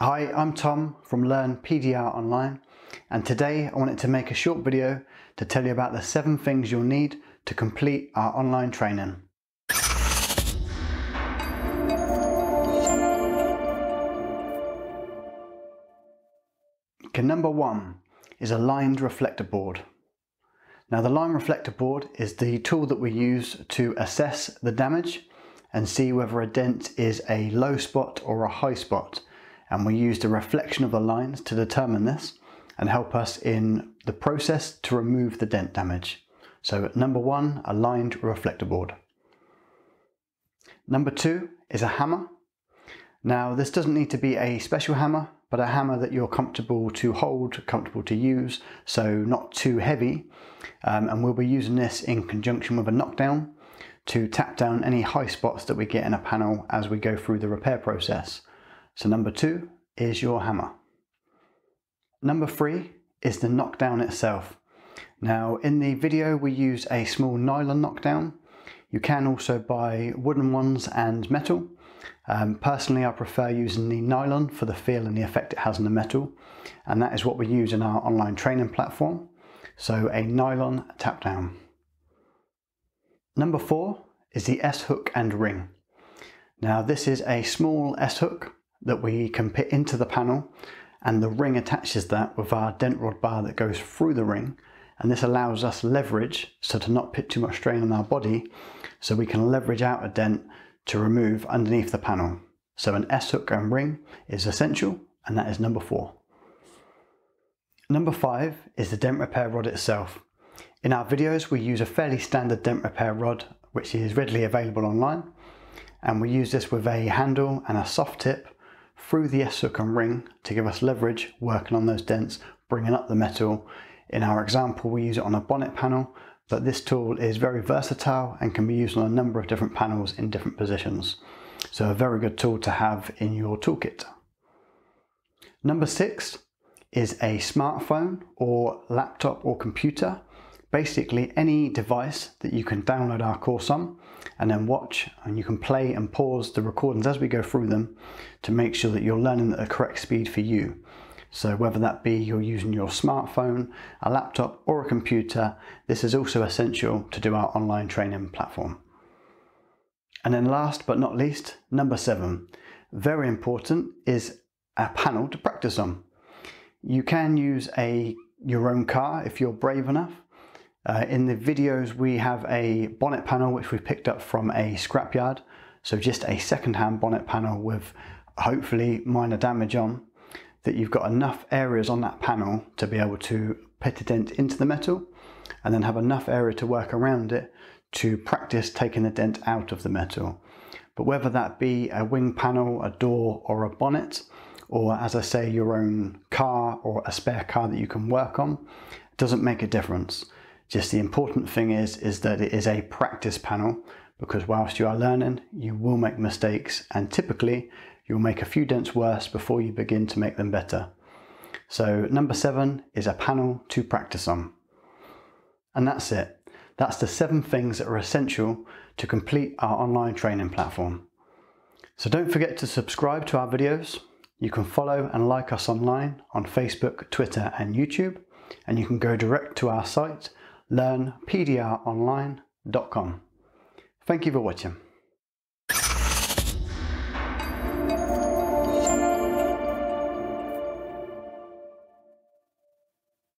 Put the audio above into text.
Hi, I'm Tom from Learn PDR Online and today I wanted to make a short video to tell you about the seven things you'll need to complete our online training. Okay, number one is a lined reflector board. Now the line reflector board is the tool that we use to assess the damage and see whether a dent is a low spot or a high spot and we use the reflection of the lines to determine this and help us in the process to remove the dent damage. So number one, a lined reflector board. Number two is a hammer. Now this doesn't need to be a special hammer, but a hammer that you're comfortable to hold, comfortable to use, so not too heavy. Um, and we'll be using this in conjunction with a knockdown to tap down any high spots that we get in a panel as we go through the repair process. So number two is your hammer. Number three is the knockdown itself. Now in the video we use a small nylon knockdown. You can also buy wooden ones and metal. Um, personally I prefer using the nylon for the feel and the effect it has on the metal and that is what we use in our online training platform. So a nylon tap down. Number four is the S-hook and ring. Now this is a small S-hook that we can put into the panel and the ring attaches that with our dent rod bar that goes through the ring and this allows us leverage so to not put too much strain on our body so we can leverage out a dent to remove underneath the panel. So an S-hook and ring is essential and that is number four. Number five is the dent repair rod itself. In our videos we use a fairly standard dent repair rod which is readily available online and we use this with a handle and a soft tip through the and ring to give us leverage working on those dents, bringing up the metal. In our example, we use it on a bonnet panel, but this tool is very versatile and can be used on a number of different panels in different positions. So a very good tool to have in your toolkit. Number six is a smartphone or laptop or computer basically any device that you can download our course on and then watch and you can play and pause the recordings as we go through them to make sure that you're learning at the correct speed for you. So whether that be you're using your smartphone, a laptop or a computer, this is also essential to do our online training platform. And then last but not least, number seven, very important, is a panel to practice on. You can use a your own car if you're brave enough, uh, in the videos we have a bonnet panel which we've picked up from a scrapyard. So just a second-hand bonnet panel with hopefully minor damage on that you've got enough areas on that panel to be able to put a dent into the metal and then have enough area to work around it to practice taking the dent out of the metal. But whether that be a wing panel, a door or a bonnet, or as I say, your own car or a spare car that you can work on, doesn't make a difference. Just the important thing is, is that it is a practice panel because whilst you are learning, you will make mistakes and typically you'll make a few dents worse before you begin to make them better. So number seven is a panel to practice on. And that's it. That's the seven things that are essential to complete our online training platform. So don't forget to subscribe to our videos. You can follow and like us online on Facebook, Twitter and YouTube. And you can go direct to our site learnpdronline.com. Thank you for watching.